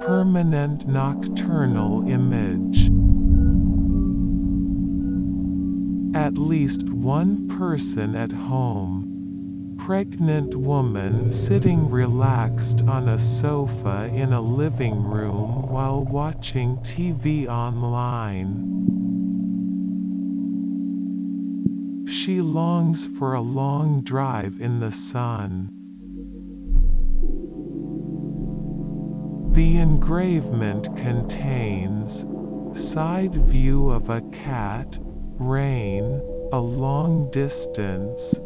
Permanent nocturnal image. At least one person at home. Pregnant woman sitting relaxed on a sofa in a living room while watching TV online. She longs for a long drive in the sun. The engravement contains side view of a cat, rain, a long distance.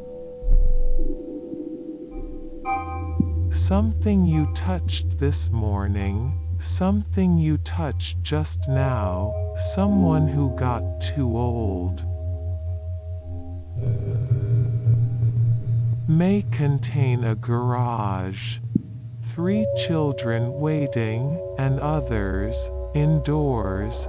Something you touched this morning, something you touched just now, someone who got too old. May contain a garage. Three children waiting, and others, indoors,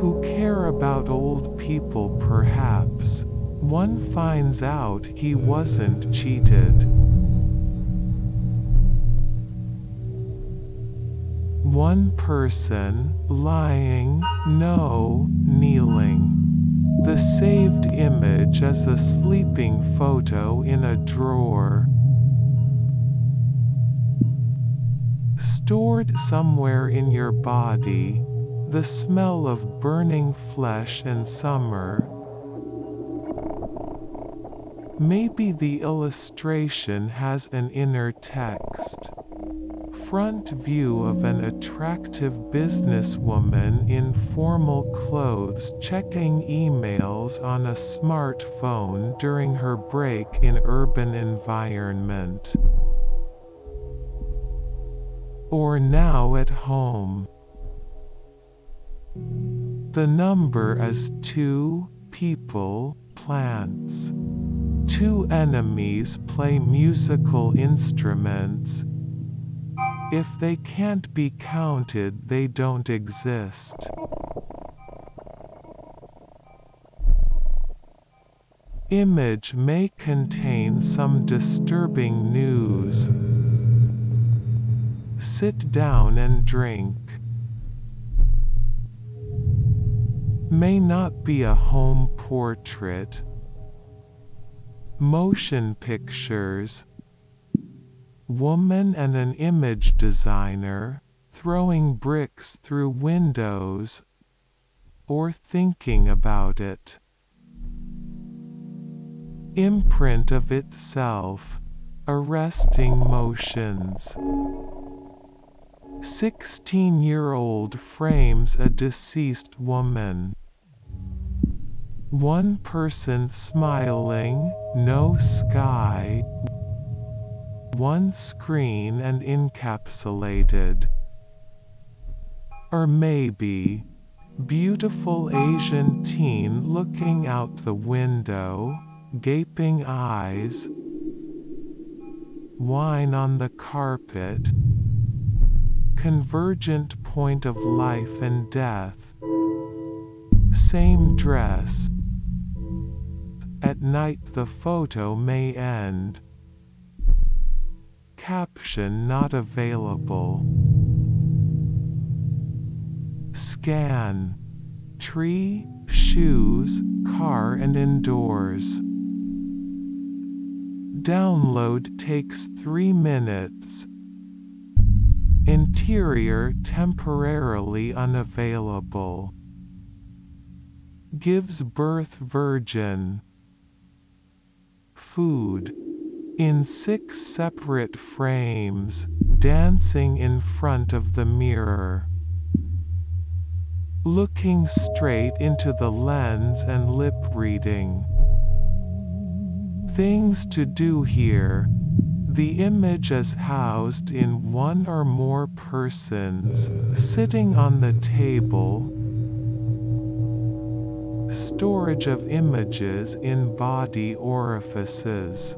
who care about old people perhaps. One finds out he wasn't cheated. One person, lying, no, kneeling. The saved image as a sleeping photo in a drawer. Stored somewhere in your body, the smell of burning flesh and summer. Maybe the illustration has an inner text front view of an attractive businesswoman in formal clothes checking emails on a smartphone during her break in urban environment. Or now at home. The number is two people, plants. Two enemies play musical instruments, if they can't be counted they don't exist. Image may contain some disturbing news. Sit down and drink. May not be a home portrait. Motion pictures woman and an image designer, throwing bricks through windows, or thinking about it. Imprint of itself, arresting motions. 16 year old frames a deceased woman. One person smiling, no sky, one screen and encapsulated. Or maybe, beautiful Asian teen looking out the window, gaping eyes, wine on the carpet, convergent point of life and death, same dress. At night the photo may end. Caption not available. Scan. Tree, shoes, car and indoors. Download takes 3 minutes. Interior temporarily unavailable. Gives birth virgin. Food in six separate frames, dancing in front of the mirror. Looking straight into the lens and lip reading. Things to do here. The image is housed in one or more persons, sitting on the table. Storage of images in body orifices.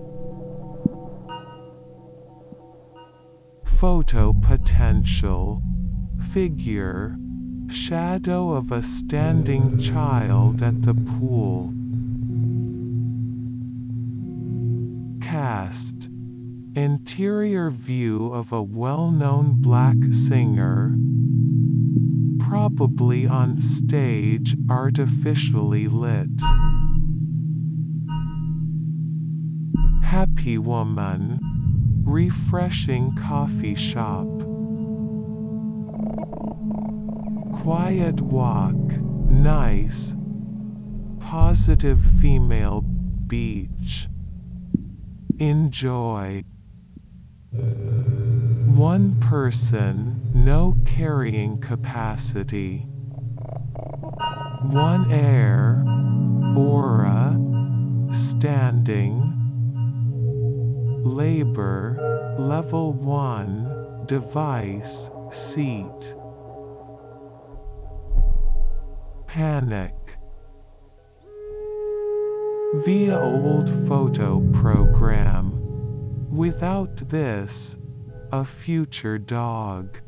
Photo potential. Figure. Shadow of a standing child at the pool. Cast Interior view of a well-known black singer, probably on stage, artificially lit. Happy Woman, refreshing coffee shop. Quiet walk, nice. Positive female beach. Enjoy. One person, no carrying capacity. One air, aura, standing. Labor, level 1, device, seat. Panic. Via old photo program. Without this, a future dog.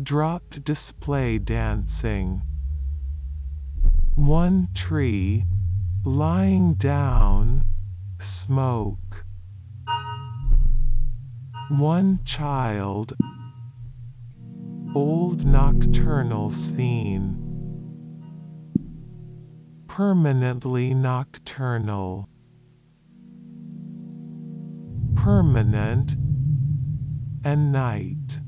Dropped display dancing. One tree, lying down, smoke. One child, old nocturnal scene. Permanently nocturnal permanent and night.